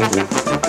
Uh -huh.